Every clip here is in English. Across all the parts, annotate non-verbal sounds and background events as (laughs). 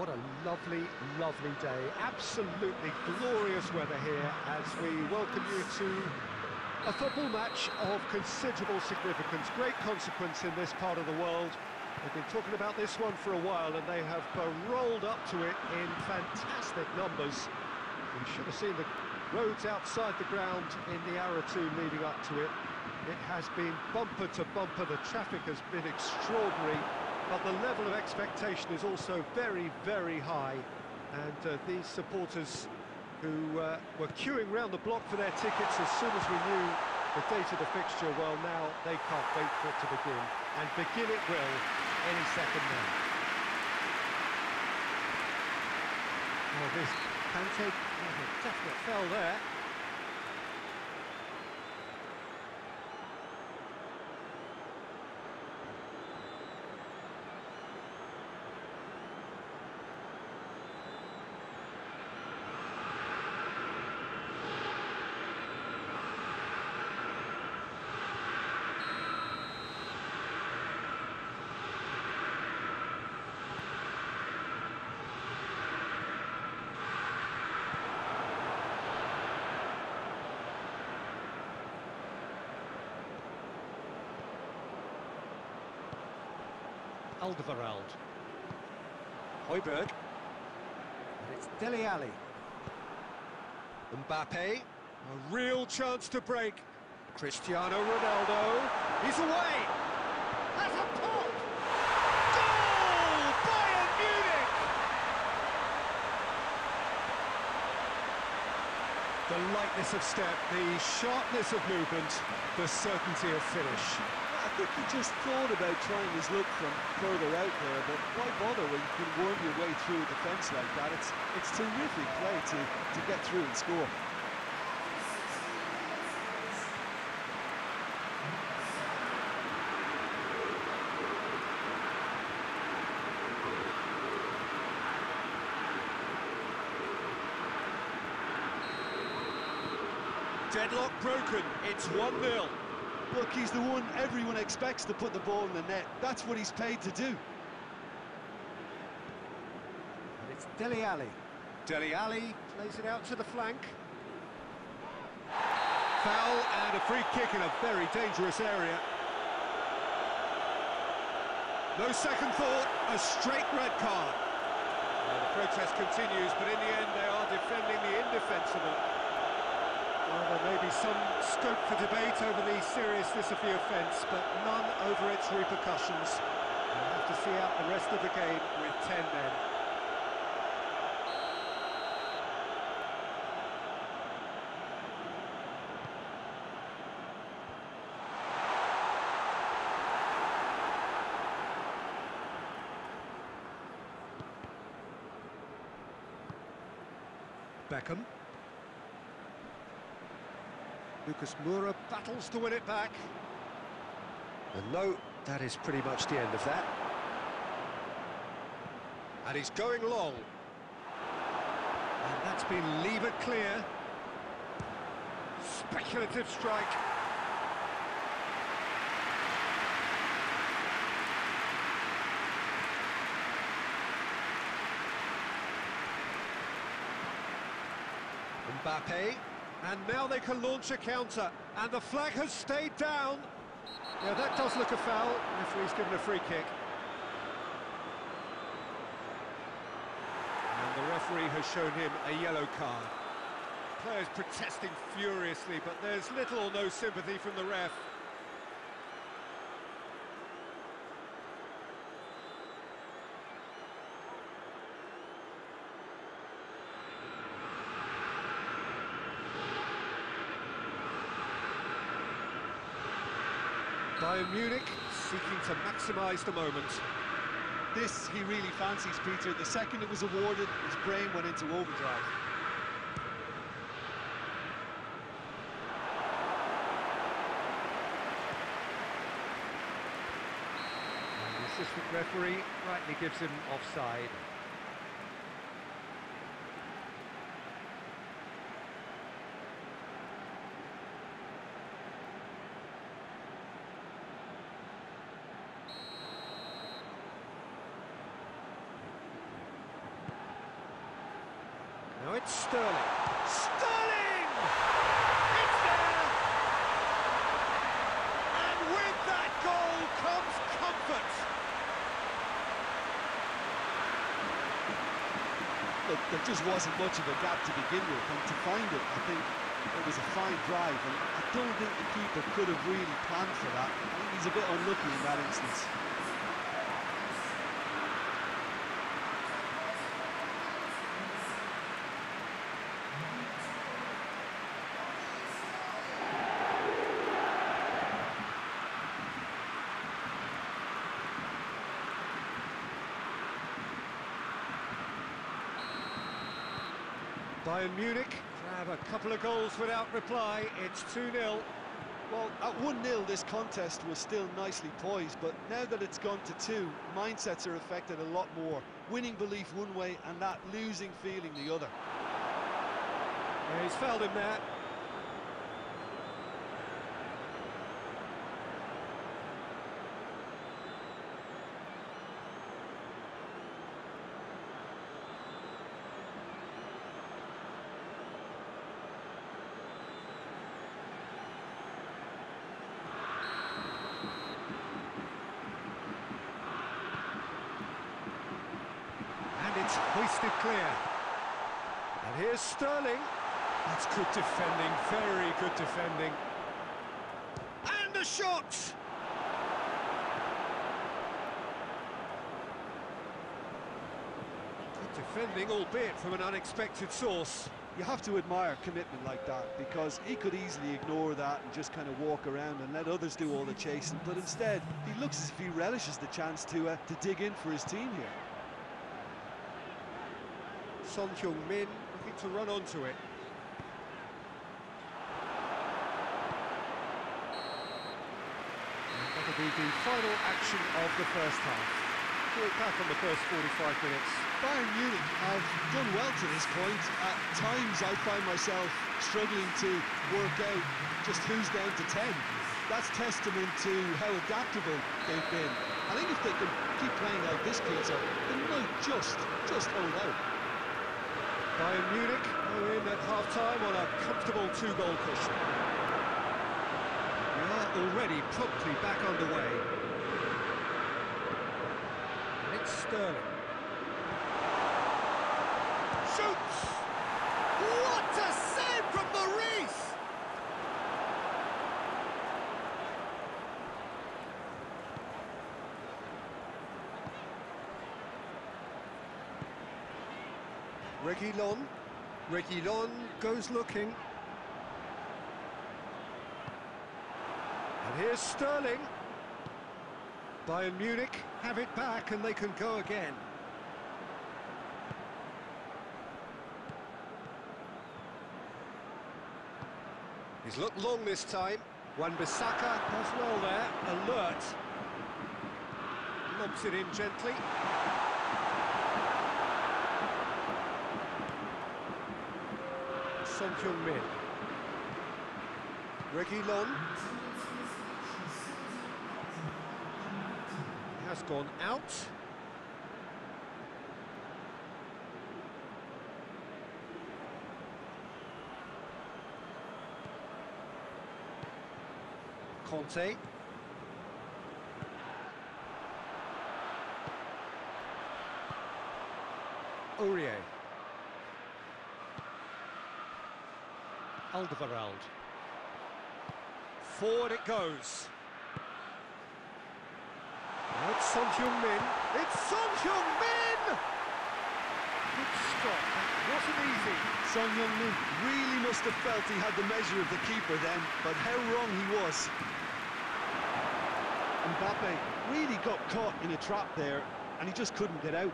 What a lovely, lovely day. Absolutely glorious weather here as we welcome you to a football match of considerable significance, great consequence in this part of the world. They've been talking about this one for a while and they have rolled up to it in fantastic numbers. We should have seen the roads outside the ground in the hour or two leading up to it. It has been bumper to bumper, the traffic has been extraordinary, but the level of expectation is also very, very high. And uh, these supporters who uh, were queuing round the block for their tickets as soon as we knew the date of the fixture, well, now they can't wait for it to begin. And begin it will any second now. Oh, this Kante, (laughs) definite fell there. Alderweireld. Højbjerg. And it's Dele Alli. Mbappe. A real chance to break. Cristiano Ronaldo. He's away. That's a pop. Goal! Bayern Munich! The lightness of step, the sharpness of movement, the certainty of finish. Think he just thought about trying his luck from further out there, but why bother when you can worm your way through a defence like that? It's it's terrific play to, to get through and score. Deadlock broken, it's 1-0. Look, he's the one everyone expects to put the ball in the net. That's what he's paid to do. And it's Dele Alli. Dele Alli plays it out to the flank. Foul and a free kick in a very dangerous area. No second thought, a straight red card. Well, the protest continues, but in the end they are defending the indefensible. Well, there may be some scope for debate over the seriousness of the offence, but none over its repercussions. We'll have to see out the rest of the game with 10 men. Beckham. Lucas Moura battles to win it back. And no, that is pretty much the end of that. And he's going long. And that's been levered clear. Speculative strike. Mbappe, and now they can launch a counter, and the flag has stayed down. Yeah, that does look a foul. Referee's given a free kick. And the referee has shown him a yellow card. Players protesting furiously, but there's little or no sympathy from the ref. Bayern Munich seeking to maximise the moment. This he really fancies, Peter. The second it was awarded, his brain went into overdrive. And the assistant referee rightly gives him offside. Now it's Sterling. Sterling! It's there! And with that goal comes comfort. Look, there just wasn't much of a gap to begin with, and to find it, I think it was a fine drive, and I don't think the keeper could have really planned for that. I think he's a bit unlucky in that instance. Bayern Munich grab a couple of goals without reply. It's 2-0. Well, at 1-0 this contest was still nicely poised, but now that it's gone to two, mindsets are affected a lot more. Winning belief one way and that losing feeling the other. Yeah, he's fouled him there. It's hoisted clear. And here's Sterling. That's good defending, very good defending. And a shot! Good defending, albeit from an unexpected source. You have to admire commitment like that because he could easily ignore that and just kind of walk around and let others do all the chasing. But instead, he looks as if he relishes the chance to uh, to dig in for his team here. Son Heung-min looking to run onto it. And that'll be the final action of the first half. Look back on the first 45 minutes. Bayern Munich have done well to this point. At times I find myself struggling to work out just who's down to 10. That's testament to how adaptable they've been. I think if they can keep playing like this, Peter, they might just, just hold out. Bayern Munich are in at half-time on a comfortable two-goal cushion. We are already promptly back underway. And it's Sterling. Shoots! What a save from Lloris! Reguilon. Reguilon goes looking. And here's Sterling. Bayern Munich have it back and they can go again. He's looked long this time. Wan-Bissaka does well there, alert. Lobs it in gently. Son Heung-min. Reguilon. Has gone out. Conte. Aurier. Alderweireld. Forward it goes. It's Son Heung-min. It's Son Heung-min! Good stop. That wasn't easy. Son Heung-min really must have felt he had the measure of the keeper then, but how wrong he was. Mbappe really got caught in a trap there, and he just couldn't get out.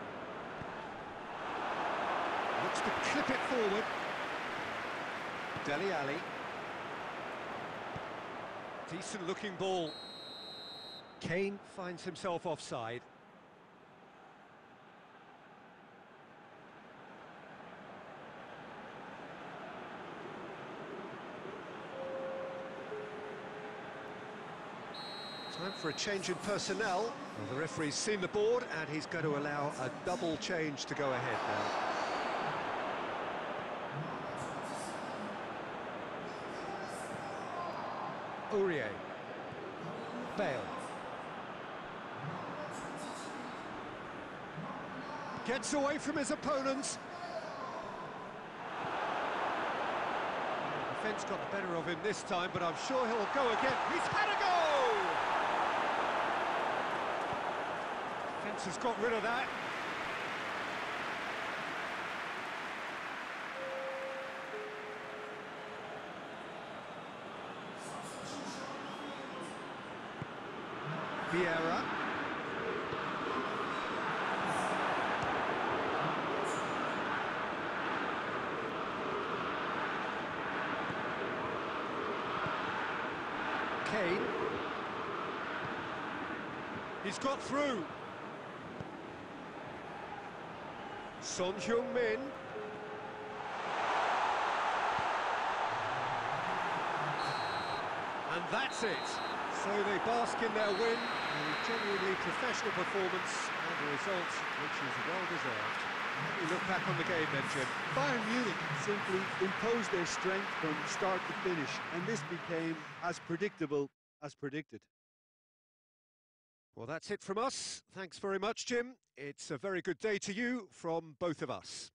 Looks to clip it forward. Dele Alli. Decent looking ball. Kane finds himself offside. Time for a change in personnel. Well, the referee's seen the board and he's going to allow a double change to go ahead now. Aurier. Bale. Gets away from his opponents. Defence got the better of him this time, but I'm sure he'll go again. He's had a go! Defence has got rid of that. Vieira. Kane. He's got through. Son Heung-min. And that's it. So they bask in their win, a genuinely professional performance and a result which is well-deserved. Let me look back on the game then, Jim. Bayern Munich simply imposed their strength from start to finish, and this became as predictable as predicted. Well, that's it from us. Thanks very much, Jim. It's a very good day to you from both of us.